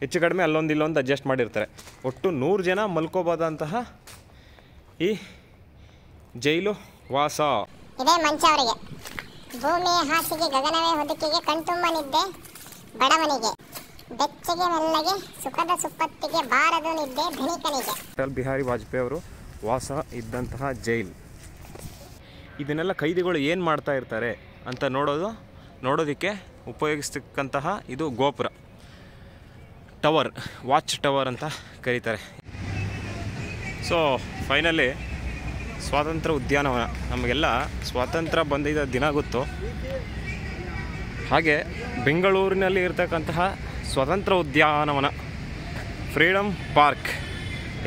ಹೆಚ್ಚು ಕಡಿಮೆ ಅಲ್ಲೊಂದು ಇಲ್ಲೊಂದು ಅಡ್ಜಸ್ಟ್ ಮಾಡಿರ್ತಾರೆ. ಒಟ್ಟು ನೂರು ಜನ ಮಲ್ಕೋಬೋದಂತಹ ಈ ಜೈಲು ವಾಸ. ಇದೇ ಮಂಚ ಅವರಿಗೆ. ಭೂಮಿ ಹಾಸಿಗೆ ಗಗನವೇ ಹೊದಿಕೆಗೆ ಕಣ್ತುಂಬ ನಿದ್ದೆ ಬಡವನಿಗೆ. ಬೆಚ್ಚಗೆ ಮೆಲ್ಲಗೆ ಸುಖದ ಸುಪ್ಪತ್ತಿಗೆ ಬಾರದು ನಿದ್ದೆ ಧನಿಕನಿಗೆ. ಅಟಲ್ ಬಿಹಾರಿ ವಾಜಪೇಯಿ ಅವರು ವಾಸ ಇದ್ದಂತಹ ಜೈಲ್. ಇದನ್ನೆಲ್ಲ ಕೈದಿಗಳು ಏನು ಮಾಡ್ತಾ ಇರ್ತಾರೆ ಅಂತ ನೋಡೋದು ನೋಡೋದಕ್ಕೆ ಉಪಯೋಗಿಸ್ತಕ್ಕಂತಹ ಇದು ಗೋಪುರ. ಟವರ್, ವಾಚ್ ಟವರ್ ಅಂತ ಕರೀತಾರೆ. ಸೊ ಫೈನಲಿ ಸ್ವಾತಂತ್ರ್ಯ ಉದ್ಯಾನವನ. ನಮಗೆಲ್ಲ ಸ್ವಾತಂತ್ರ್ಯ ಬಂದಿದ್ದ ದಿನ ಗೊತ್ತು. ಹಾಗೆ ಬೆಂಗಳೂರಿನಲ್ಲಿ ಇರತಕ್ಕಂತಹ ಸ್ವತಂತ್ರ ಉದ್ಯಾನವನ ಫ್ರೀಡಮ್ ಪಾರ್ಕ್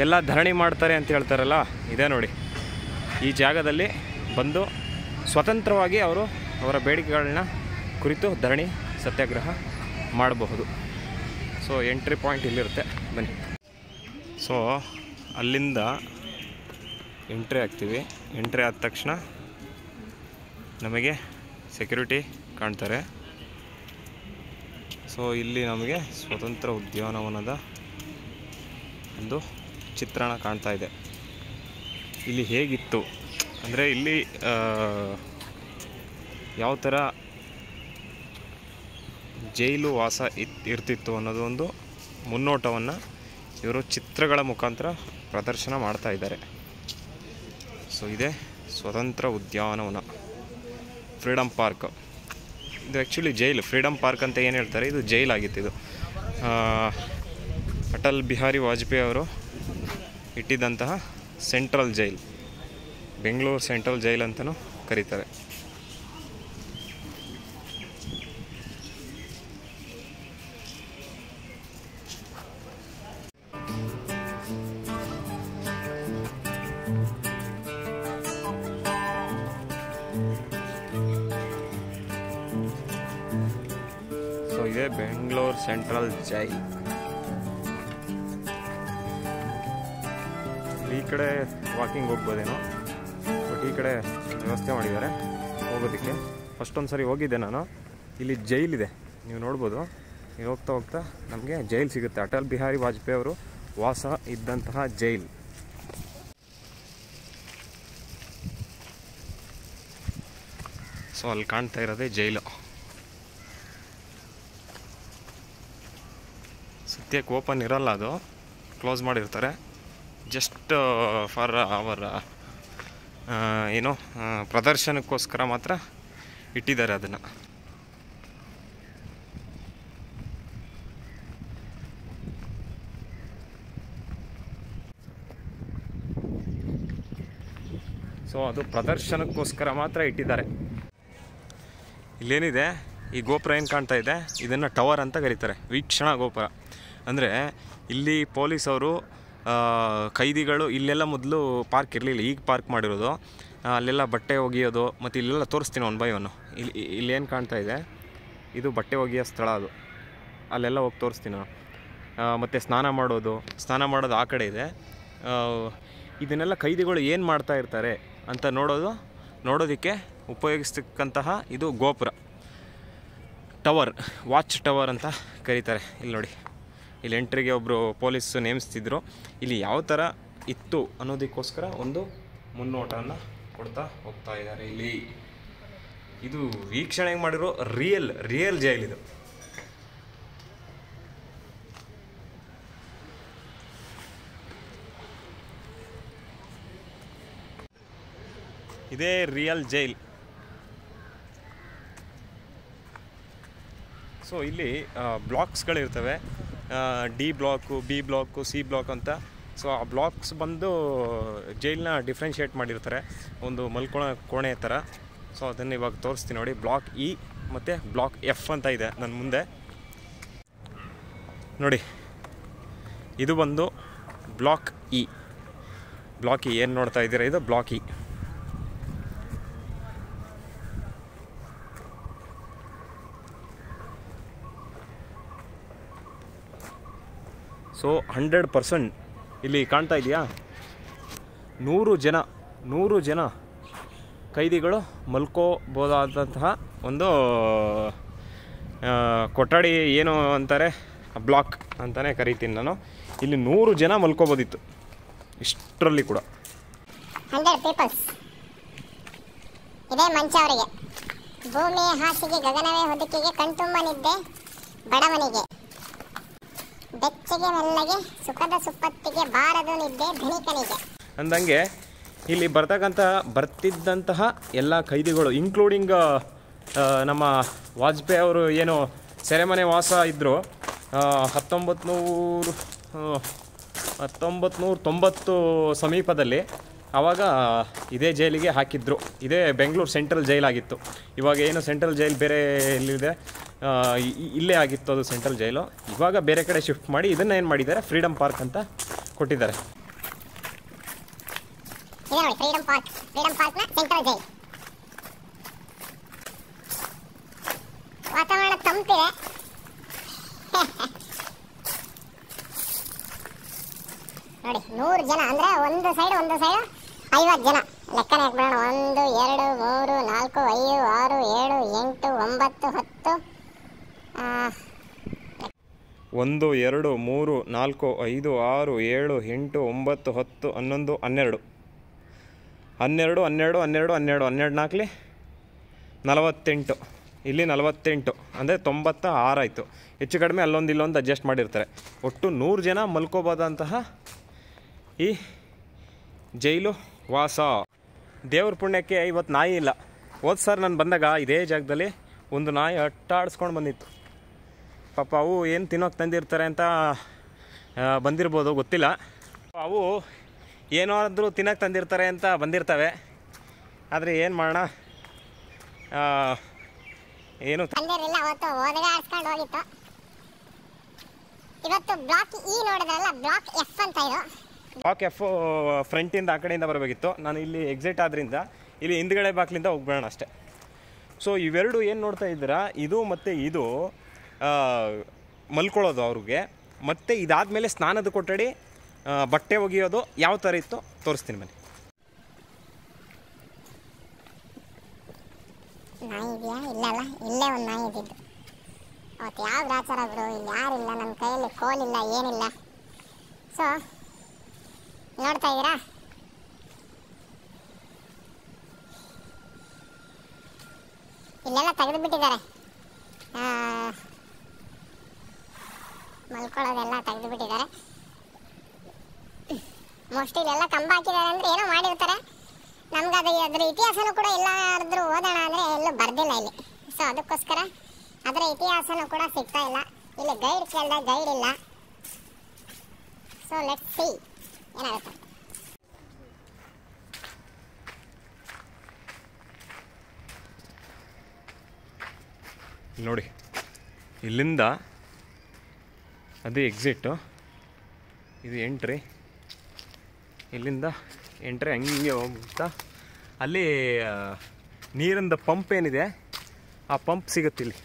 ಎಲ್ಲ ಧರಣಿ ಮಾಡ್ತಾರೆ ಅಂತ ಹೇಳ್ತಾರಲ್ಲ, ಇದೇ ನೋಡಿ. ಈ ಜಾಗದಲ್ಲಿ ಬಂದು ಸ್ವತಂತ್ರವಾಗಿ ಅವರು ಅವರ ಬೇಡಿಕೆಗಳನ್ನ ಕುರಿತು ಧರಣಿ, ಸತ್ಯಾಗ್ರಹ ಮಾಡಬಹುದು. ಸೊ ಎಂಟ್ರಿ ಪಾಯಿಂಟ್ ಇಲ್ಲಿರುತ್ತೆ. ಬನ್ನಿ. ಸೊ ಅಲ್ಲಿಂದ ಎಂಟ್ರಿ ಆಗ್ತೀವಿ. ಎಂಟ್ರಿ ಆದ ತಕ್ಷಣ ನಮಗೆ ಸೆಕ್ಯೂರಿಟಿ ಕಾಣ್ತಾರೆ. ಸೊ ಇಲ್ಲಿ ನಮಗೆ ಸ್ವತಂತ್ರ ಉದ್ಯಾನವನದ ಒಂದು ಚಿತ್ರಣ ಕಾಣ್ತಾ ಇದೆ. ಇಲ್ಲಿ ಹೇಗಿತ್ತು? ಅಂದರೆ ಇಲ್ಲಿ ಯಾವ ಥರ ಜೈಲು ವಾಸ ಇರ್ತಿತ್ತು ಅನ್ನೋದು ಒಂದು ಮುನ್ನೋಟವನ್ನು ಇವರು ಚಿತ್ರಗಳ ಮುಖಾಂತರ ಪ್ರದರ್ಶನ ಮಾಡ್ತಾ ಇದ್ದಾರೆ. ಸೊ ಇದೇ ಸ್ವತಂತ್ರ ಉದ್ಯಾನವನ. Freedom park. ಇದು ಆ್ಯಕ್ಚುಲಿ ಜೈಲು. ಫ್ರೀಡಮ್ ಪಾರ್ಕ್ ಅಂತ ಏನು ಹೇಳ್ತಾರೆ? ಇದು ಜೈಲ್ ಆಗಿತ್ತು ಇದು. ಆ, ಅಟಲ್ ಬಿಹಾರಿ ವಾಜಪೇಯಿ ಅವರು ಇಟ್ಟಿದ್ದಂತಹ central jail. Bengaluru central jail ಅಂತಲೂ ಕರೀತಾರೆ. ಜೈಲ್ ಈ ಕಡೆ ವಾಕಿಂಗ್ ಹೋಗ್ಬೋದೇನೋ? ಬಟ್ ಈ ಕಡೆ ವ್ಯವಸ್ಥೆ ಮಾಡಿದ್ದಾರೆ ಹೋಗೋದಕ್ಕೆ. ಫಸ್ಟ್ ಒಂದು ಸರಿ ಹೋಗಿದ್ದೆ ನಾನು. ಇಲ್ಲಿ ಜೈಲಿದೆ ನೀವು ನೋಡ್ಬೋದು. ನೀವು ಹೋಗ್ತಾ ಹೋಗ್ತಾ ನಮಗೆ ಜೈಲ್ ಸಿಗುತ್ತೆ. ಅಟಲ್ ಬಿಹಾರಿ ವಾಜಪೇಯಿ ಅವರು ವಾಸ ಇದ್ದಂತಹ ಜೈಲ್ ಸೊ ಅಲ್ಲಿ ಕಾಣ್ತಾ ಇರೋದೇ ಜೈಲು ಸದ್ಯಕ್ಕೆ ಓಪನ್ ಇರಲ್ಲ ಅದು. ಕ್ಲೋಸ್ ಮಾಡಿರ್ತಾರೆ. ಜಸ್ಟ್ ಫಾರ್ ಅವರ್ ಏನು ಪ್ರದರ್ಶನಕ್ಕೋಸ್ಕರ ಮಾತ್ರ ಇಟ್ಟಿದ್ದಾರೆ ಅದನ್ನು. ಸೊ ಅದು ಪ್ರದರ್ಶನಕ್ಕೋಸ್ಕರ ಮಾತ್ರ ಇಟ್ಟಿದ್ದಾರೆ. ಇಲ್ಲೇನಿದೆ, ಈ ಗೋಪುರ ಏನು ಕಾಣ್ತಾ ಇದೆ? ಇದನ್ನು ಟವರ್ ಅಂತ ಕರೀತಾರೆ. ವೀಕ್ಷಣಾ ಗೋಪುರ. ಅಂದರೆ ಇಲ್ಲಿ ಪೊಲೀಸ್ ಅವರು ಆ, ಕೈದಿಗಳು ಇಲ್ಲೆಲ್ಲ ಮೊದಲು ಪಾರ್ಕ್ ಇರಲಿಲ್ಲ. ಈಗ ಪಾರ್ಕ್ ಮಾಡಿರೋದು. ಅಲ್ಲೆಲ್ಲ ಬಟ್ಟೆ ಒಗೆಯೋದು ಮತ್ತು ಇಲ್ಲೆಲ್ಲ ತೋರಿಸ್ತೀನಿ ಒನ್ ಬೈ ಒನ್ನು ಇಲ್ಲಿ ಇಲ್ಲೇನು ಕಾಣ್ತಾ ಇದೆ? ಇದು ಬಟ್ಟೆ ಒಗೆಯೋ ಸ್ಥಳ ಅದು. ಅಲ್ಲೆಲ್ಲ ಹೋಗಿ ತೋರಿಸ್ತೀನಿ ನಾನು. ಮತ್ತು ಸ್ನಾನ ಮಾಡೋದು ಸ್ನಾನ ಮಾಡೋದು ಆ ಕಡೆ ಇದೆ. ಇದನ್ನೆಲ್ಲ ಖೈದಿಗಳು ಏನು ಮಾಡ್ತಾ ಇರ್ತಾರೆ ಅಂತ ನೋಡೋದು ನೋಡೋದಕ್ಕೆ ಉಪಯೋಗಿಸ್ತಕ್ಕಂತಹ ಇದು ಗೋಪುರ. ಟವರ್ ವಾಚ್ ಟವರ್ ಅಂತ ಕರೀತಾರೆ. ಇಲ್ಲಿ ನೋಡಿ. ಇಲ್ಲಿ ಎಂಟ್ರಿಗೆ ಒಬ್ಬರು ಪೊಲೀಸ್ ನೇಮಿಸ್ತಿದ್ರು. ಇಲ್ಲಿ ಯಾವ ಥರ ಇತ್ತು ಅನ್ನೋದಕ್ಕೋಸ್ಕರ ಒಂದು ಮುನ್ನೋಟವನ್ನು ಕೊಡ್ತಾ ಹೋಗ್ತಾ ಇದ್ದಾರೆ ಇಲ್ಲಿ. ಇದು ವೀಕ್ಷಣೆ ಮಾಡಿರೋ ರಿಯಲ್ ರಿಯಲ್ ಜೈಲ್ ಇದು. ಇದೇ ರಿಯಲ್ ಜೈಲ್ ಸೊ ಇಲ್ಲಿ ಬ್ಲಾಕ್ಸ್ಗಳಿರ್ತವೆ D block B block C block ಅಂತ. ಸೊ ಆ ಬ್ಲಾಕ್ಸ್ ಬಂದು ಜೈಲನ್ನ ಡಿಫ್ರೆನ್ಷಿಯೇಟ್ ಮಾಡಿರ್ತಾರೆ. ಒಂದು ಮಲ್ಕೊಳ ಕೋಣೆ ಥರ. ಸೊ ಅದನ್ನು ಇವಾಗ ತೋರಿಸ್ತೀನಿ ನೋಡಿ. ಬ್ಲಾಕ್ ಇ ಮತ್ತು ಬ್ಲಾಕ್ ಎಫ್ ಅಂತ ಇದೆ ನನ್ನ ಮುಂದೆ. ನೋಡಿ. ಇದು ಬಂದು ಬ್ಲಾಕ್ ಇ ಬ್ಲಾಕ್ ಇ ಏನು ನೋಡ್ತಾ ಇದ್ದೀರಾ? ಇದು block E so hundred percent ಇಲ್ಲಿ ಕಾಣ್ತಾ ಇದೆಯಾ? ನೂರು ಜನ ನೂರು ಜನ ಕೈದಿಗಳು ಮಲ್ಕೋಬೋದಾದಂತಹ ಒಂದು ಕೊಠಡಿ ಏನು ಅಂತಾರೆ? ಬ್ಲಾಕ್ ಅಂತಲೇ ಕರಿತೀನಿ ನಾನು. ಇಲ್ಲಿ ನೂರು ಜನ ಮಲ್ಕೋಬೋದಿತ್ತು ಇಷ್ಟರಲ್ಲಿ ಕೂಡ. ಹಂಡ್ರೆಡ್ ಭೂಮಿ ಹಾಸಿಗೆ ಗಗನವೇ ಹೊದಿಕೆಗೆ ಕಣ್ತುಂಬ ನಿದ್ದೆ ಬಡವನಿಗೆ. ಬೆಚ್ಚಗೆ ಮೆಲ್ಲಗೆ, ಸುಖದ ಸುಪ್ಪತ್ತಿಗೆ ಬಾರದು ನಿದ್ದೆ ಧನಿಕನಿಗೆ. ಅಂದಂಗೆ ಇಲ್ಲಿ ಬರ್ತಕ್ಕಂಥ, ಬರ್ತಿದ್ದಂತಹ ಎಲ್ಲ ಖೈದಿಗಳು ಇನ್ಕ್ಲೂಡಿಂಗ್ ನಮ್ಮ ವಾಜಪೇಯಿ ಅವರು ಏನು ಸೆರೆಮನೆ ವಾಸ ಇದ್ದರು ಹತ್ತೊಂಬತ್ತು ನೂರು ಹತ್ತೊಂಬತ್ತು ನೂರ ತೊಂಬತ್ತು ಸಮೀಪದಲ್ಲಿ ಆವಾಗ ಇದೇ ಜೈಲಿಗೆ ಹಾಕಿದ್ರು. ಇದೇ ಬೆಂಗಳೂರು ಸೆಂಟ್ರಲ್ ಜೈಲಾಗಿತ್ತು. ಇವಾಗ ಏನು ಸೆಂಟ್ರಲ್ ಜೈಲ್ ಬೇರೆ ಎಲ್ಲಿದೆ? ಇಲ್ಲೇ ಆಗಿತ್ತು ಅದು ಸೆಂಟ್ರಲ್ ಜೈಲು. ಇವಾಗ ಬೇರೆ ಕಡೆ ಶಿಫ್ಟ್ ಮಾಡಿ ಇದನ್ನ ಏನು ಮಾಡಿದ್ದಾರೆ? ಫ್ರೀಡಮ್ ಪಾರ್ಕ್ ಅಂತ ಕೊಟ್ಟಿದ್ದಾರೆ. ಫ್ರೀಡಮ್ ಪಾರ್ಕ್ ಫ್ರೀಡಮ್ ಪಾರ್ಕ್ನ ಸೆಂಟ್ರಲ್ ಜೈಲ್. ವಾತಾವರಣ ತಂಪಿದೆ. ನೋಡಿ, ನೂರು ಜನ, ಅಂದ್ರೆ ಒಂದು ಸೈಡ್ ಒಂದು ಸೈಡ್ ಐವತ್ತು ಜನ. ಲೆಕ್ಕ ಹಾಕ್ಬಿಡೋಣ. ಒಂದು, ಎರಡು, ಮೂರು, ನಾಲ್ಕು, ಐದು, ಆರು, ಏಳು, ಎಂಟು, ಒಂಬತ್ತು, ಹತ್ತು ಒಂದು, ಎರಡು, ಮೂರು, ನಾಲ್ಕು, ಐದು, ಆರು, ಏಳು, ಎಂಟು, ಒಂಬತ್ತು, ಹತ್ತು, ಹನ್ನೊಂದು, ಹನ್ನೆರಡು. ಹನ್ನೆರಡು ಹನ್ನೆರಡು ಹನ್ನೆರಡು ಹನ್ನೆರಡು. ಹನ್ನೆರಡು ನಾಲ್ಕಲಿ ನಲವತ್ತೆಂಟು. ಇಲ್ಲಿ ನಲವತ್ತೆಂಟು. ಅಂದರೆ ತೊಂಬತ್ತ ಆರಾಯಿತು ಹೆಚ್ಚು ಕಡಿಮೆ ಅಲ್ಲೊಂದು, ಇಲ್ಲೊಂದು ಅಡ್ಜಸ್ಟ್ ಮಾಡಿರ್ತಾರೆ. ಒಟ್ಟು ನೂರು ಜನ ಮಲ್ಕೋಬೋದಂತಹ ಈ ಜೈಲು ವಾಸ. ದೇವ್ರ ಪುಣ್ಯಕ್ಕೆ ಇವತ್ತು ನಾಯಿ ಇಲ್ಲ. ಹೋದ ಸರ್ ನಾನು ಬಂದಾಗ ಇದೇ ಜಾಗದಲ್ಲಿ ಒಂದು ನಾಯಿ ಅಟ್ಟಾಡಿಸ್ಕೊಂಡು ಬಂದಿತ್ತು. ಪಾಪ ಅವು ಏನು ತಿನ್ನೋಕೆ ತಂದಿರ್ತಾರೆ ಅಂತ ಬಂದಿರ್ಬೋದು ಗೊತ್ತಿಲ್ಲ. ಅವು ಏನಾದರೂ ತಿನ್ನೋಕೆ ತಂದಿರ್ತಾರೆ ಅಂತ ಬಂದಿರ್ತವೆ. ಆದರೆ ಏನು ಮಾಡೋಣ? ಏನು ಇವತ್ತು ಬ್ಲಾಕ್ ಇ ನೋಡಿದ್ರಲ್ಲ ಬ್ಲಾಕ್ ಎಫ್ ಅಂತ ಇದು. ವಾಕ್ ಎಫ್ ಫ್ರಂಟಿಂದ ಆ ಕಡೆಯಿಂದ ಬರಬೇಕಿತ್ತು. ನಾನು ಇಲ್ಲಿ ಎಕ್ಸಿಟ್ ಆದ್ರಿಂದ ಇಲ್ಲಿ ಹಿಂದ್ಗಡೆ ಬಾಕ್ಲಿಂದ ಹೋಗ್ಬಿಡೋಣ ಅಷ್ಟೇ. ಸೊ ಇವೆರಡು ಏನು ನೋಡ್ತಾ ಇದ್ದೀರಾ? ಇದು ಮತ್ತು ಇದು. ಮಲ್ಕೊಳ್ಳೋದು ಅವ್ರಿಗೆ. ಮತ್ತು ಇದಾದಮೇಲೆ ಸ್ನಾನದ ಕೊಠಡಿ ಬಟ್ಟೆ ಒಗೆಯೋದು, ಯಾವ ಥರ ಇತ್ತು ತೋರಿಸ್ತೀನಿ ಬನ್ನಿ. ನಾಯಿ ಇದೆಯಾ? ಇಲ್ಲಲ್ಲ, ಇಲ್ಲೇ ಒಂದು ನಾಯಿ ಇದ್ದಿದ್ದು. ಅವತ್ತು ಯಾವ ಗ್ರಾಚಾರ ಗುರು ಇಲ್ಲಿ ಯಾರಿಲ್ಲ ನನ್ನ ಕೈಯಲ್ಲಿ ಕೋಲಿಲ್ಲ ಏನಿಲ್ಲ. ಸೊ ನೋಡ್ತಾ ಇದ್ದೀರಾ? ಇಲ್ಲೆಲ್ಲ ತೆಗೆದು ಬಿಟ್ಟಿದ್ದಾರೆ ಮಲ್ಕೊಳ್ಳೋದೆಲ್ಲ ತೆಗೆದುಬಿಟ್ಟಿದ್ದಾರೆ. ಮೋಸ್ಟ್ಲಿ ಇಲ್ಲೆಲ್ಲ ಕಂಬ ಹಾಕಿದ್ದಾರೆ ಅಂದರೆ ಏನೋ ಮಾಡಿರ್ತಾರೆ. ನಮ್ಗೆ ಅದು ಅದ್ರ ಇತಿಹಾಸನೂ ಕೂಡ ಎಲ್ಲಾದ್ರೂ ಓದೋಣ ಅಂದರೆ ಎಲ್ಲೂ ಬರ್ದಿಲ್ಲ ಇಲ್ಲಿ. ಸೊ ಅದಕ್ಕೋಸ್ಕರ ಅದರ ಇತಿಹಾಸನೂ ಕೂಡ ಸಿಗ್ತಾ ಇಲ್ಲ. ಇಲ್ಲಿ ಗೈಡ್ ಕೇಳಿದ ಗೈಡ್ ಇಲ್ಲ. ಸೊ ಲೆಟ್ ಸಿ ಏನಾಗುತ್ತೆ? ನೋಡಿ, ಇಲ್ಲಿಂದ ಅದು ಎಕ್ಸಿಟ್ಟು ಇದು ಎಂಟ್ರಿ ಇಲ್ಲಿಂದ ಎಂಟ್ರಿ ಹಂಗೆ ಹೋಗ್ತಾ ಅಲ್ಲಿ ನೀರಿಂದ ಪಂಪ್ ಏನಿದೆ ಆ ಪಂಪ್ ಸಿಗುತ್ತೆ ಇಲ್ಲಿ.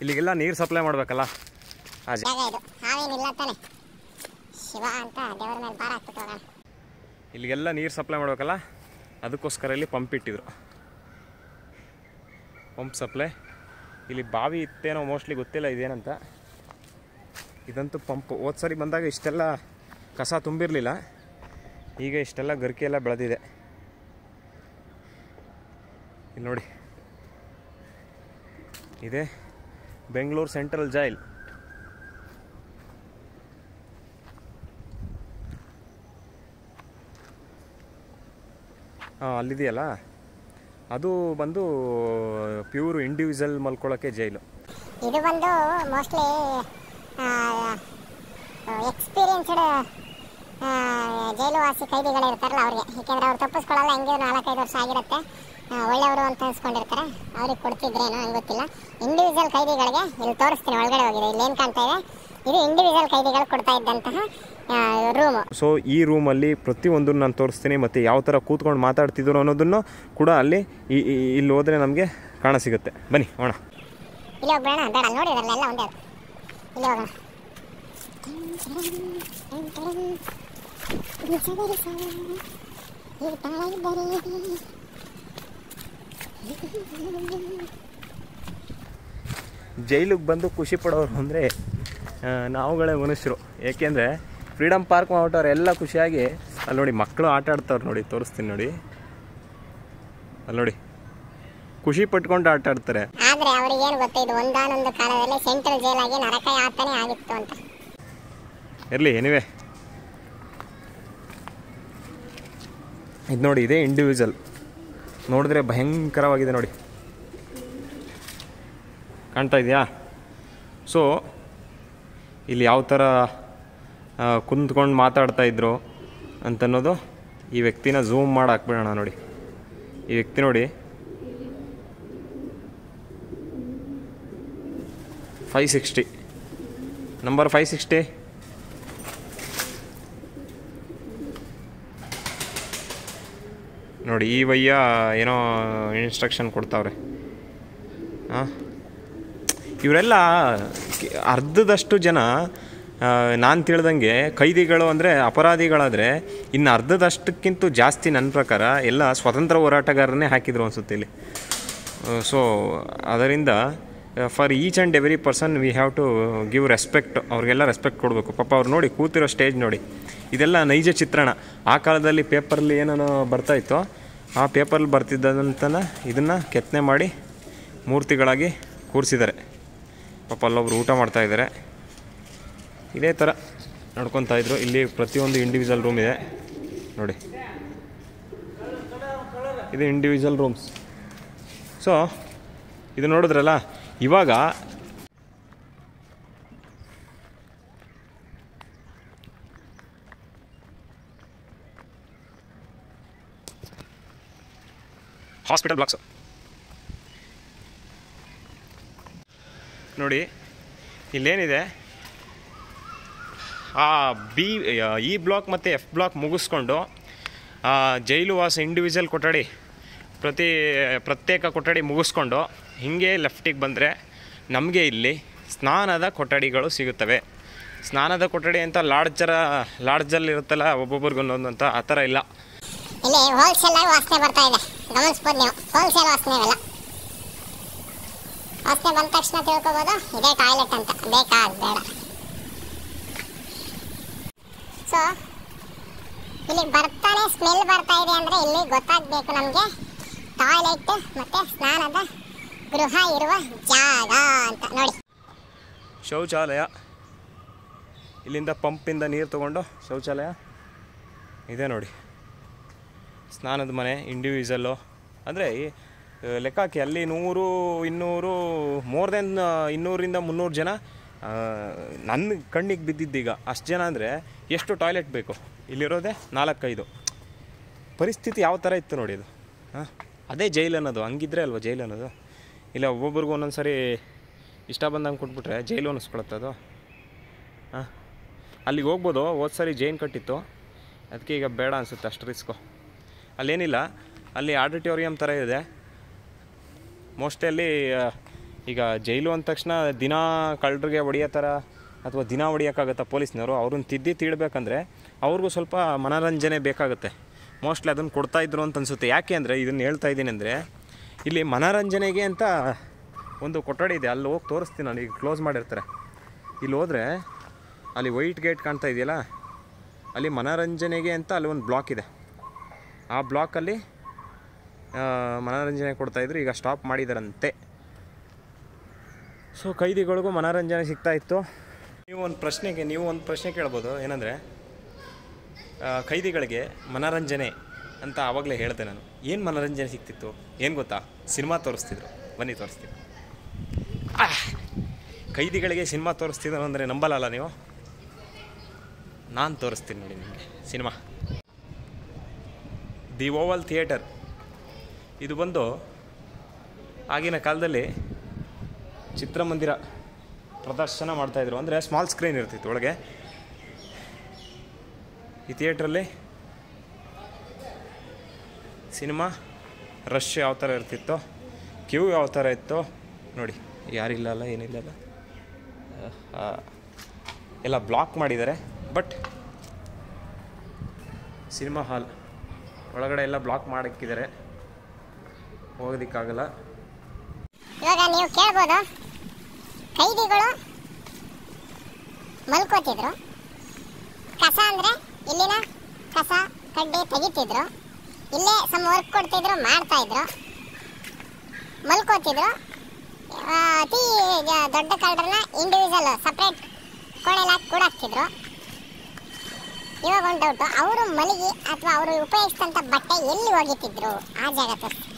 ಇಲ್ಲಿಗೆಲ್ಲ ನೀರು ಸಪ್ಲೈ ಮಾಡಬೇಕಲ್ಲ? ಆ ಇಲ್ಲಿಗೆಲ್ಲ ನೀರು ಸಪ್ಲೈ ಮಾಡಬೇಕಲ್ಲ? ಅದಕ್ಕೋಸ್ಕರ ಇಲ್ಲಿ ಪಂಪ್ ಇಟ್ಟಿದ್ರು. ಪಂಪ್ ಸಪ್ಲೈ ಇಲ್ಲಿ ಬಾವಿ ಇತ್ತೇನೋ ಮೋಸ್ಟ್ಲಿ ಗೊತ್ತಿಲ್ಲ ಇದೇನಂತ. ಇದಂತೂ ಪಂಪ್. ಹೋದ ಸರಿ ಬಂದಾಗ ಇಷ್ಟೆಲ್ಲ ಕಸ ತುಂಬಿರಲಿಲ್ಲ. ಈಗ ಇಷ್ಟೆಲ್ಲ ಗರಿಕೆ ಎಲ್ಲ ಬೆಳೆದಿದೆ. ಇಲ್ಲಿ ನೋಡಿ. ಇದೆ ಬೆಂಗಳೂರು ಸೆಂಟ್ರಲ್ ಜೈಲ್. ಹಾಂ, ಅಲ್ಲಿದೆಯಲ್ಲ? ಅದು ಬಂದು ಪ್ಯೂರ್ ಇಂಡಿವಿಜುವಲ್ ಮಲ್ಕೊಳ್ಳೋಕ್ಕೆ ಜೈಲು. ಇದು ಬಂದು ಮೋಸ್ಟ್ಲಿ ಎಕ್ಸ್ಪೀರಿಯನ್ಸ್ಡ್ ಜೈಲುವಾಸಿ ಕೈದಿಗಳು ಇರ್ತಾರಲ್ಲ ಅವ್ರಿಗೆ. ಯಾಕೆಂದ್ರೆ ಅವ್ರು ತಪ್ಪಿಸ್ಕೊಳ್ಳಲ್ಲ ಹೆಂಗೆ ನಾಲ್ಕೈದು ವರ್ಷ ಆಗಿರುತ್ತೆ. ಒಳ್ಳೆಯವರು ಅಂತ ಅನ್ಸ್ಕೊಂಡಿರ್ತಾರೆ. ಅವ್ರಿಗೆ ಕೊಡ್ತಿದ್ರೇನೋ ನಂಗೆ ಗೊತ್ತಿಲ್ಲ. ಇಂಡಿವಿಜುವಲ್ ಕೈದಿಗಳಿಗೆ ಇಲ್ಲಿ ತೋರಿಸ್ತೀನಿ ಒಳಗಡೆ ಹೋಗಿದೆ. ಇಲ್ಲಿ ಏನು ಕಾಣ್ತಾ ಇದೆ? ಇದು ಇಂಡಿವಿಜುವಲ್ ಕೈದಿಗಳು ಕೊಡ್ತಾ ಇದ್ದಂತಹ ರೂಮ್ ಸೊ ಈ ರೂಮಲ್ಲಿ ಪ್ರತಿಯೊಂದನ್ನು ನಾನು ತೋರಿಸ್ತೀನಿ ಮತ್ತು ಯಾವ ಥರ ಕೂತ್ಕೊಂಡು ಮಾತಾಡ್ತಿದ್ರು ಅನ್ನೋದನ್ನು ಕೂಡ ಅಲ್ಲಿ ಇಲ್ಲಿ ಹೋದರೆ ನಮಗೆ ಕಾಣ ಸಿಗುತ್ತೆ. ಬನ್ನಿ ಹೋಣ ಇಲ್ಲ ಬೇಡ ಬೇಡ ಅಲ್ಲಿ ನೋಡಿದ್ರಲ್ಲ ಎಲ್ಲ ಒಂದೇ. ಜೈಲಿಗೆ ಬಂದು ಖುಷಿ ಪಡೋರು ಅಂದರೆ ನಾವುಗಳೇ ಮನುಷ್ಯರು. ಏಕೆಂದರೆ ಫ್ರೀಡಮ್ ಪಾರ್ಕ್ ಮಾಡ್ಬಿಟ್ಟವ್ರು ಎಲ್ಲ ಖುಷಿಯಾಗಿ, ಅಲ್ಲಿ ನೋಡಿ ಮಕ್ಕಳು ಆಟ ಆಡ್ತಾವ್ರು ನೋಡಿ, ತೋರಿಸ್ತೀನಿ ನೋಡಿ. ಅಲ್ಲಿ ನೋಡಿ. ಖುಷಿ ಪಟ್ಕೊಂಡು ಆಟ ಆಡ್ತಾರೆ. ಆದ್ರೆ ಅವ್ರಿಗೇನು ಗೊತ್ತಿದ್ದು ಒಂದಾನೊಂದು ಕಾಲದಲ್ಲಿ ಸೆಂಟ್ರಲ್ ಜೈಲಾಗಿ ನರಕ ಯಾತನೆ ಆಗಿತ್ತು ಅಂತ. ಇರಲಿ ಎನಿವೆ ಇದು ನೋಡಿ ಇದೇ ಇಂಡಿವಿಜುವಲ್ ನೋಡಿದ್ರೆ ಭಯಂಕರವಾಗಿದೆ ನೋಡಿ. ಕಾಣ್ತಾ ಇದೆಯಾ? ಸೊ ಇಲ್ಲಿ ಯಾವ ಥರ ಕುಂತ್ಕೊಂಡು ಮಾತಾಡ್ತಾ ಇದ್ರು ಅಂತನ್ನೋದು ಈ ವ್ಯಕ್ತಿನ ಝೂಮ್ ಮಾಡಿ ಹಾಕ್ಬಿಡೋಣ ನೋಡಿ. ಈ ವ್ಯಕ್ತಿ ನೋಡಿ five sixty number five sixty ನೋಡಿ, ಈ ವಯ್ಯ ಏನೋ ಇನ್ಸ್ಟ್ರಕ್ಷನ್ ಕೊಡ್ತಾವ್ರೆ. ಹಾಂ ಇವರೆಲ್ಲ ಅರ್ಧದಷ್ಟು ಜನ ನಾನು ತಿಳ್ದಂಗೆ ಕೈದಿಗಳು ಅಂದರೆ ಅಪರಾಧಿಗಳಾದರೆ ಇನ್ನು ಅರ್ಧದಷ್ಟಕ್ಕಿಂತ ಜಾಸ್ತಿ ನನ್ನ ಪ್ರಕಾರ ಎಲ್ಲ ಸ್ವತಂತ್ರ ಹೋರಾಟಗಾರರನ್ನೇ ಹಾಕಿದ್ರು ಅನ್ಸುತ್ತೆ ಇಲ್ಲಿ. ಸೊ ಅದರಿಂದ for each and every person we have to give respect ಅವ್ರಿಗೆಲ್ಲ ರೆಸ್ಪೆಕ್ಟ್ ಕೊಡಬೇಕು. ಪಾಪ ಅವ್ರು ನೋಡಿ, ಕೂತಿರೋ ಸ್ಟೇಜ್ ನೋಡಿ. ಇದೆಲ್ಲ ನೈಜ ಚಿತ್ರಣ. ಆ ಕಾಲದಲ್ಲಿ ಪೇಪರಲ್ಲಿ ಏನೇನೋ ಬರ್ತಾ ಇತ್ತೋ, ಆ ಪೇಪರಲ್ಲಿ ಬರ್ತಿದ್ದಂತನ ಇದನ್ನು ಕೆತ್ತನೆ ಮಾಡಿ ಮೂರ್ತಿಗಳಾಗಿ ಕೂರಿಸಿದ್ದಾರೆ. ಪಾಪ ಅಲ್ಲೊಬ್ರು ಊಟ ಮಾಡ್ತಾಯಿದ್ದಾರೆ ಇದೇ ಥರ ನಡ್ಕೊತಾ ಇದ್ರು. ಇಲ್ಲಿ ಪ್ರತಿಯೊಂದು ಇಂಡಿವಿಜುವಲ್ ರೂಮ್ ಇದೆ. ನೋಡಿ. ಇದು ಇಂಡಿವಿಜುವಲ್ ರೂಮ್ಸ್ ಸೊ ಇದು ನೋಡಿದ್ರಲ್ಲ ಇವಾಗ ಹಾಸ್ಪಿಟಲ್ ಬ್ಲಾಕ್ಸ್. ನೋಡಿ, ಇಲ್ಲೇನಿದೆ? ಆ ಬಿ ಇ ಬ್ಲಾಕ್ ಮತ್ತು ಎಫ್ ಬ್ಲಾಕ್ ಮುಗಿಸ್ಕೊಂಡು, ಆ, ಜೈಲು ವಾಸ ಇಂಡಿವಿಜುವಲ್ ಕೊಠಡಿ ಪ್ರತಿ, ಪ್ರತ್ಯೇಕ ಕೊಠಡಿ ಮುಗಿಸ್ಕೊಂಡು, ಹೀಗೆ ಲೆಫ್ಟಿಗೆ ಬಂದರೆ ನಮಗೆ ಇಲ್ಲಿ ಸ್ನಾನದ ಕೊಠಡಿಗಳು ಸಿಗುತ್ತವೆ. ಸ್ನಾನದ ಕೊಠಡಿ ಅಂತ ಲಾಡ್ಜರ, ಲಾಡ್ಜಲ್ಲಿ ಇರುತ್ತಲ್ಲ ಒಬ್ಬೊಬ್ರಿಗೆ ಒಂದೊಂದು ಅಂತ ಆ ಥರ ಇಲ್ಲ. ಇಲ್ಲಿ ಹೋಲ್ಸೇಲ್ ಆಗಿ ವಾಸನೆ ಬರ್ತಾ ಇದೆ. ಗಮನಿಸ್ಬೋದು ನೀವು. ಹೋಲ್ಸೇಲ್ ವಾಸನೆ ಇವೆಲ್ಲ. ವಾಸನೆ ಬಂದ ತಕ್ಷಣ ತಿಳ್ಕೊಬೋದು. ಇದೇ ಟಾಯ್ಲೆಟ್ ಅಂತ. ಬೇಕಾ ಬೇಡ. ಸೊ ಇಲ್ಲಿ ಬರ್ತಾನೆ ಸ್ಮೆಲ್ ಬರ್ತಾ ಇದೆ ಅಂದ್ರೆ ಇಲ್ಲಿ ಗೊತ್ತಾಗಬೇಕು ನಮಗೆ. ಟಾಯ್ಲೆಟ್ ಮತ್ತೆ ಸ್ನಾನದ ಗೃಹ ಇರುವ ಜಾಗ ಅಂತ, ನೋಡಿ. ಶೌಚಾಲಯ. ಇಲ್ಲಿಂದ ಪಂಪಿಂದ ನೀರು ತಗೊಂಡು ಶೌಚಾಲಯ. ಇದೆ ನೋಡಿ. ಸ್ನಾನದ ಮನೆ ಇಂಡಿವಿಜುವಲ್ಲು ಅಂದರೆ ಲೆಕ್ಕ ಹಾಕಿ ಅಲ್ಲಿ ನೂರು, ಇನ್ನೂರು ಮೋರ್ ದೆನ್ ಇನ್ನೂರಿಂದ ಮುನ್ನೂರು ಜನ ನನ್ನ ಕಣ್ಣಿಗೆ ಬಿದ್ದಿದ್ದೀಗ. ಅಷ್ಟು ಜನ ಅಂದರೆ ಎಷ್ಟು ಟಾಯ್ಲೆಟ್ ಬೇಕು? ಇಲ್ಲಿರೋದೇ ನಾಲ್ಕೈದು. ಪರಿಸ್ಥಿತಿ ಯಾವ ಥರ ಇತ್ತು ನೋಡಿ ಅದು ಹಾಂ? ಅದೇ ಜೈಲು ಅನ್ನೋದು ಹಂಗಿದ್ರೆ ಅಲ್ವ ಜೈಲು ಅನ್ನೋದು ಇಲ್ಲ, ಒಬ್ಬೊಬ್ರಿಗೂ ಒಂದೊಂದು ಸರಿ ಇಷ್ಟ ಬಂದಂಗೆ ಕೊಟ್ಬಿಟ್ರೆ ಜೈಲು ಅನ್ನಿಸ್ಕೊಳತ್ತೆ ಅದು. ಹಾಂ, ಅಲ್ಲಿಗೆ ಹೋಗ್ಬೋದು ಹೋದ ಸರಿ ಜೈನ್ ಕಟ್ಟಿತ್ತು. ಅದಕ್ಕೆ ಈಗ ಬೇಡ ಅನಿಸುತ್ತೆ, ಅಷ್ಟು ರಿಸ್ಕು. ಅಲ್ಲೇನಿಲ್ಲ, ಅಲ್ಲಿ ಆಡಿಟೋರಿಯಂ ಥರ ಇದೆ. ಮೋಸ್ಟ್ಲಿ ಅಲ್ಲಿ ಈಗ ಜೈಲು ಅಂದ ತಕ್ಷಣ ದಿನ ಕಳ್ಳರಿಗೆ ಹೊಡಿಯೋ ಥರ ಅಥವಾ ದಿನ ಹೊಡಿಯೋಕ್ಕಾಗತ್ತಾ ಪೊಲೀಸ್ನವರು, ಅವ್ರನ್ನ ತಿದ್ದಿ ತೀಡಬೇಕಂದ್ರೆ ಅವ್ರಿಗೂ ಸ್ವಲ್ಪ ಮನೋರಂಜನೆ ಬೇಕಾಗುತ್ತೆ. ಮೋಸ್ಟ್ಲಿ ಅದನ್ನು ಕೊಡ್ತಾಯಿದ್ರು ಅಂತ ಅನಿಸುತ್ತೆ. ಯಾಕೆ ಅಂದರೆ, ಇದನ್ನು ಹೇಳ್ತಾ ಇದ್ದೀನಿ ಅಂದರೆ ಇಲ್ಲಿ ಮನೋರಂಜನೆಗೆ ಅಂತ ಒಂದು ಕೊಠಡಿ ಇದೆ. ಅಲ್ಲಿ ಹೋಗಿ ತೋರಿಸ್ತೀನಿ ನಾನು. ಈಗ ಕ್ಲೋಸ್ ಮಾಡಿರ್ತಾರೆ. ಇಲ್ಲಿ ಹೋದರೆ ಅಲ್ಲಿ ವೈಟ್ ಗೇಟ್ ಕಾಣ್ತಾ ಇದೆಯಲ್ಲ? ಅಲ್ಲಿ ಮನೋರಂಜನೆಗೆ ಅಂತ ಅಲ್ಲಿ ಒಂದು ಬ್ಲಾಕ್ ಇದೆ. ಆ ಬ್ಲಾಕಲ್ಲಿ ಮನೋರಂಜನೆ ಕೊಡ್ತಾಯಿದ್ರು ಈಗ ಸ್ಟಾಪ್ ಮಾಡಿದಾರಂತೆ. ಸೊ ಕೈದಿಗಳಿಗೂ ಮನೋರಂಜನೆ ಸಿಗ್ತಾ ಇತ್ತು. ನೀವು ಒಂದು ಪ್ರಶ್ನೆಗೆ, ನೀವು ಒಂದು ಪ್ರಶ್ನೆ ಕೇಳ್ಬೋದು. ಏನಂದರೆ ಕೈದಿಗಳಿಗೆ ಮನೋರಂಜನೆ ಅಂತ ಆವಾಗಲೇ ಹೇಳಿದೆ ನಾನು. ಏನು ಮನೋರಂಜನೆ ಸಿಗ್ತಿತ್ತು ಏನು ಗೊತ್ತಾ? ಸಿನಿಮಾ ತೋರಿಸ್ತಿದ್ರು. ಬನ್ನಿ ತೋರಿಸ್ತಿದ್ರು! ಕೈದಿಗಳಿಗೆ ಸಿನಿಮಾ ತೋರಿಸ್ತಿದ್ರು ಅಂದರೆ ನಂಬಲ್ಲಲ್ಲ ನೀವು? ನಾನು ತೋರಿಸ್ತೀನಿ ನೋಡಿ ನಿಮಗೆ. ಸಿನಿಮಾ. The oval theatre. ಇದು ಬಂದು ಆಗಿನ ಕಾಲದಲ್ಲಿ ಚಿತ್ರಮಂದಿರ ಪ್ರದರ್ಶನ ಮಾಡ್ತಾಯಿದ್ರು ಅಂದರೆ ಸ್ಮಾಲ್ ಸ್ಕ್ರೀನ್ ಇರ್ತಿತ್ತು ಒಳಗೆ. ಈ ಥಿಯೇಟ್ರಲ್ಲಿ ಸಿನಿಮಾ ರಶ್ ಯಾವ ಥರ ಇರ್ತಿತ್ತೋ ಕ್ಯೂ ಯಾವ ಥರ ಇತ್ತೋ, ನೋಡಿ ಯಾರಿಲ್ಲಲ್ಲ ಏನಿಲ್ಲಲ್ಲ ಎಲ್ಲ ಬ್ಲಾಕ್ ಮಾಡಿದ್ದಾರೆ ಬಟ್ ಸಿನಿಮಾ ಹಾಲ್ ಒಳಗಡೆ ಎಲ್ಲ ಬ್ಲಾಕ್ ಮಾಡಕ್ಕಿದ್ದಾರೆ. ಹೋಗೋದಕ್ಕಾಗಲ್ಲ. ಇವಾಗ ನೀವು ಕೇಳ್ಬೋದು, ಕೈದಿಗಳು ಮಲ್ಕೋತಿದ್ರು. ಕಸ ಅಂದರೆ ಇಲ್ಲಿನ ಕಸ ಕಡ್ಡಿ ತೆಗಿತಿದ್ರು. ಇಲ್ಲೇ ಸಮ್ ವರ್ಕ್ ಕೊಡ್ತಿದ್ರು, ಮಾಡ್ತಾ ಇದ್ರು. ಮಲ್ಕೋತಿದ್ರು. ಅತಿ ದೊಡ್ಡ ಕಳ್ಳರನ್ನ ಇಂಡಿವಿಜುವಲ್ ಸಪ್ರೇಟ್ ಕೋಣೆಲಿ ಹಾಕಿ ಕೂಡಾಕ್ತಿದ್ರು ಇವಾಗ ಒಂದು ಡೌಟು ಅವರು ಮಲಗಿ ಅಥವಾ ಅವರು ಉಪಯೋಗಿಸಿದಂಥ ಬಟ್ಟೆ ಎಲ್ಲಿ ಒಗಿತಿದ್ರು ಆ ಜಾಗ ತೋರಿಸಿ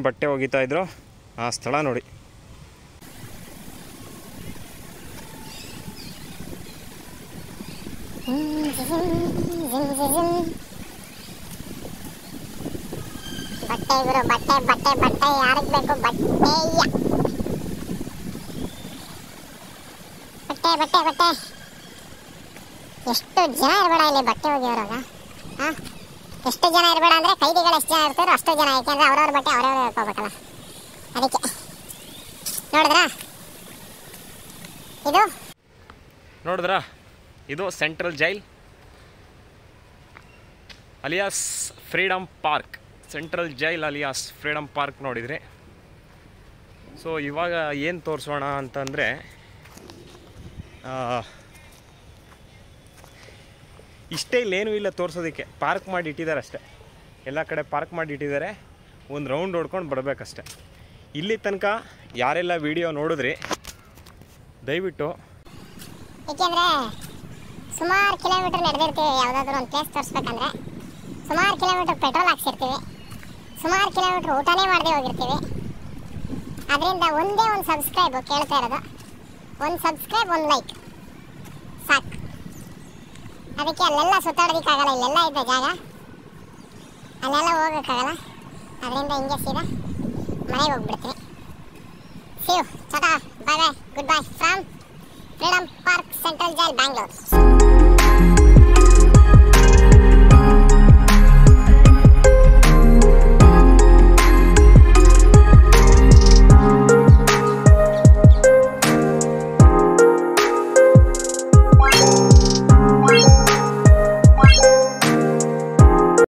ಏನು ಬಟ್ಟೆ ಒಗಿತಾ ಇದ್ರು ಆ ಸ್ಥಳ ನೋಡಿ. ಬಟ್ಟೆ ಬಟ್ಟೆ ಬಟ್ಟೆ ಬಟ್ಟೆ, ಯಾರಿಗೆ ಬಟ್ಟೆ ಬಟ್ಟೆ ಬಟ್ಟೆ ಎಷ್ಟು ಜನ ಇರಬೇಡ ಇಲ್ಲಿ ಬಟ್ಟೆ ಒಗೆಯೋರಾಗ ಹಾ ಎಷ್ಟು ಜನ ಇರಬೇಡ ಅಂದ್ರೆ ಕೈದಿಗಳು ಎಷ್ಟು ಜನ ಇರ್ತಾರೋ ಅಷ್ಟು ಜನ, ಯಾಕೆಂದ್ರೆ ಅವ್ರವ್ರ ಬಟ್ಟೆ ಅವ್ರವ್ರು ಹೇಳ್ಕೋಬೇಕಲ್ಲ ಅದಕ್ಕೆ. ನೋಡಿದ್ರಾ? ಇದು? ನೋಡಿದ್ರಾ? ಇದು central jail. Alias freedom park. Central jail alias freedom park ನೋಡಿದ್ರಿ. ಸೊ ಇವಾಗ ಏನು ತೋರಿಸೋಣ ಅಂತಂದರೆ ಇಷ್ಟೇ ಇಲ್ಲೇನೂ ಇಲ್ಲ ತೋರಿಸೋದಕ್ಕೆ. ಪಾರ್ಕ್ ಮಾಡಿ ಇಟ್ಟಿದ್ದಾರೆ ಅಷ್ಟೇ. ಎಲ್ಲ ಕಡೆ ಪಾರ್ಕ್ ಮಾಡಿ ಇಟ್ಟಿದ್ದಾರೆ. ಒಂದು ರೌಂಡ್ ಹೊಡ್ಕೊಂಡು ಬರಬೇಕಷ್ಟೆ. ಇಲ್ಲಿ ತನಕ ಯಾರೆಲ್ಲ ವಿಡಿಯೋ ನೋಡಿದ್ರಿ, ದಯವಿಟ್ಟು. ಏಕೆಂದರೆ ಸುಮಾರು ಕಿಲೋಮೀಟರ್ ನಡೆದಿರ್ತೀವಿ, ಯಾವುದಾದ್ರೂ ಒಂದು ಪ್ಲೇಸ್ ತೋರಿಸ್ಬೇಕಂದ್ರೆ. ಸುಮಾರು ಕಿಲೋಮೀಟರ್ ಪೆಟ್ರೋಲ್ ಹಾಕ್ಸಿರ್ತೀವಿ. ಸುಮಾರು ಕಿಲೋಮೀಟರ್ ಊಟನೇ ಮಾಡದೆ ಹೋಗಿರ್ತೀವಿ. ಅದರಿಂದ ಒಂದೇ ಒಂದು ಸಬ್ಸ್ಕ್ರೈಬ್ ಕೇಳ್ತಾ ಇರೋದು. ಒಂದು ಸಬ್ಸ್ಕ್ರೈಬ್ ಒಂದು ಲೈಕ್ ಅದಕ್ಕೆ ಅಲ್ಲೆಲ್ಲ ಸುತ್ತಾಡೋದಕ್ಕಾಗಲ್ಲ, ಇಲ್ಲೆಲ್ಲ ಇದ್ದ ಜಾಗ. ಅಲ್ಲೆಲ್ಲ ಹೋಗೋಕ್ಕಾಗಲ್ಲ. ಅದರಿಂದ ಹಿಂಗೆ ಸೀದಾ ಮನೆಗೆ ಹೋಗ್ಬಿಡ್ತೀನಿ. ಸಿವ್ tata bye bye good bye from freedom park central jail Bangalore